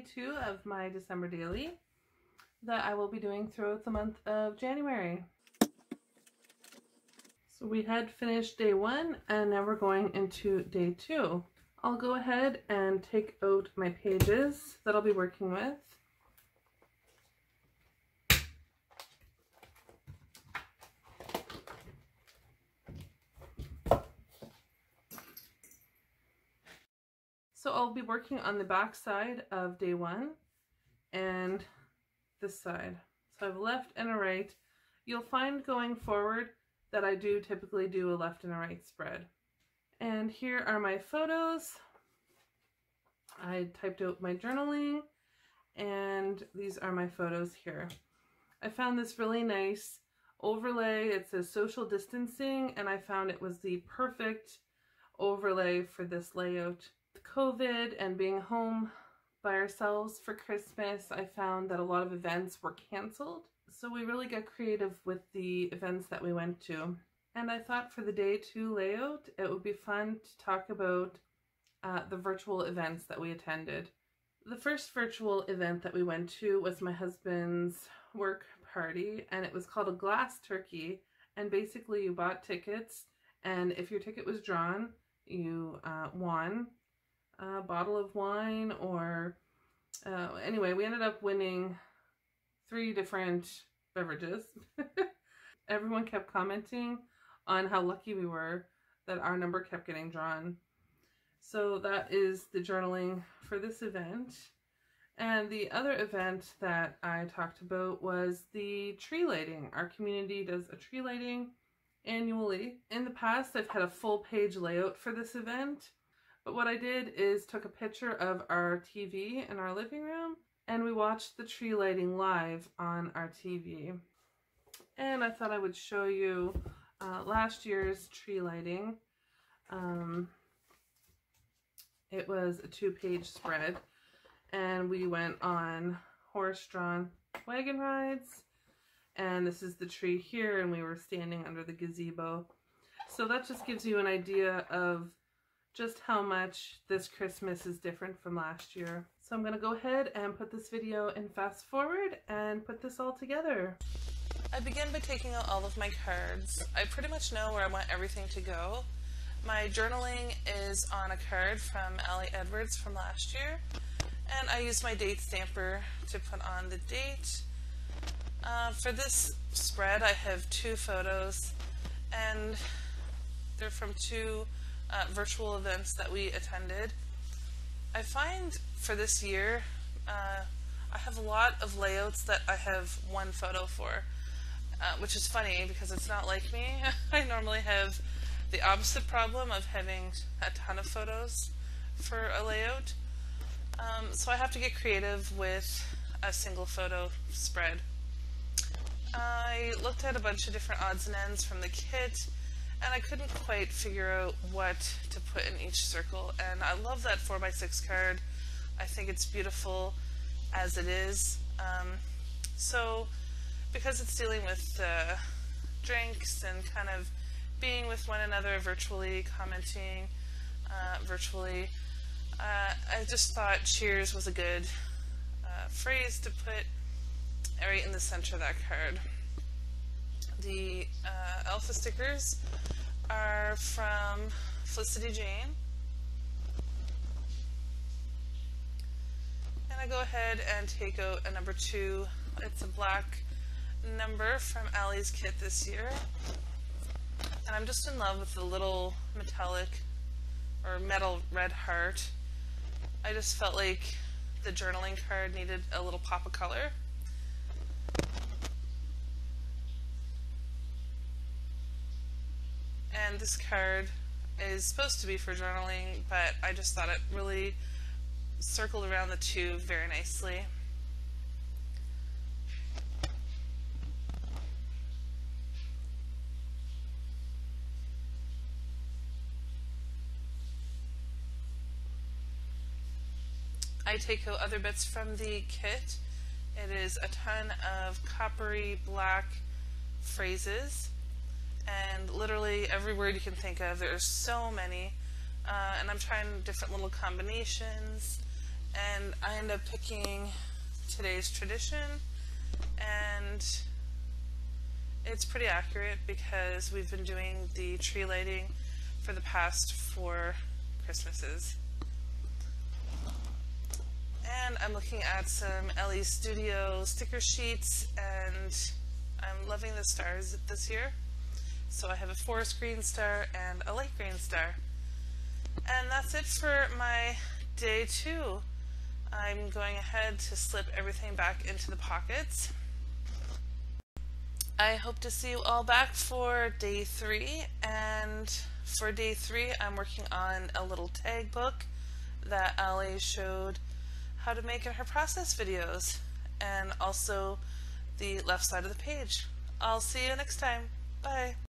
day two of my December daily that I will be doing throughout the month of January. So we had finished day one and now we're going into day two. I'll go ahead and take out my pages that I'll be working with. So I'll be working on the back side of day one and this side. So I have a left and a right. You'll find going forward that I do typically do a left and a right spread. And here are my photos. I typed out my journaling and these are my photos here. I found this really nice overlay. It says social distancing and I found it was the perfect overlay for this layout. COVID and being home by ourselves for Christmas, I found that a lot of events were canceled. So we really got creative with the events that we went to. And I thought for the day two layout, it would be fun to talk about uh, the virtual events that we attended. The first virtual event that we went to was my husband's work party, and it was called a glass turkey. And basically, you bought tickets, and if your ticket was drawn, you uh, won a bottle of wine or uh, anyway, we ended up winning three different beverages. Everyone kept commenting on how lucky we were that our number kept getting drawn. So that is the journaling for this event. And the other event that I talked about was the tree lighting. Our community does a tree lighting annually. In the past, I've had a full page layout for this event, but what I did is took a picture of our TV in our living room and we watched the tree lighting live on our TV. And I thought I would show you uh, last year's tree lighting. Um, it was a two-page spread and we went on horse-drawn wagon rides and this is the tree here and we were standing under the gazebo. So that just gives you an idea of just how much this Christmas is different from last year. So I'm going to go ahead and put this video in fast forward and put this all together. I begin by taking out all of my cards. I pretty much know where I want everything to go. My journaling is on a card from Ali Edwards from last year, and I use my date stamper to put on the date. Uh, for this spread, I have two photos, and they're from two uh, virtual events that we attended. I find for this year, uh, I have a lot of layouts that I have one photo for, uh, which is funny because it's not like me. I normally have the opposite problem of having a ton of photos for a layout. Um, so I have to get creative with a single photo spread. I looked at a bunch of different odds and ends from the kit and I couldn't quite figure out what to put in each circle. And I love that 4x6 card. I think it's beautiful as it is. Um, so, because it's dealing with uh, drinks and kind of being with one another virtually, commenting uh, virtually, uh, I just thought cheers was a good uh, phrase to put right in the center of that card. The uh, alpha stickers are from Felicity Jane. And I go ahead and take out a number two. It's a black number from Ali's kit this year. And I'm just in love with the little metallic or metal red heart. I just felt like the journaling card needed a little pop of color. And this card is supposed to be for journaling, but I just thought it really circled around the two very nicely. I take other bits from the kit. It is a ton of coppery black phrases and literally every word you can think of. There's so many. Uh, and I'm trying different little combinations and I end up picking today's tradition and it's pretty accurate because we've been doing the tree lighting for the past four Christmases. And I'm looking at some Elle Studio sticker sheets and I'm loving the stars this year. So I have a forest green star and a light green star. And that's it for my day two. I'm going ahead to slip everything back into the pockets. I hope to see you all back for day three and for day three I'm working on a little tag book that Ali showed how to make in her process videos and also the left side of the page. I'll see you next time. Bye.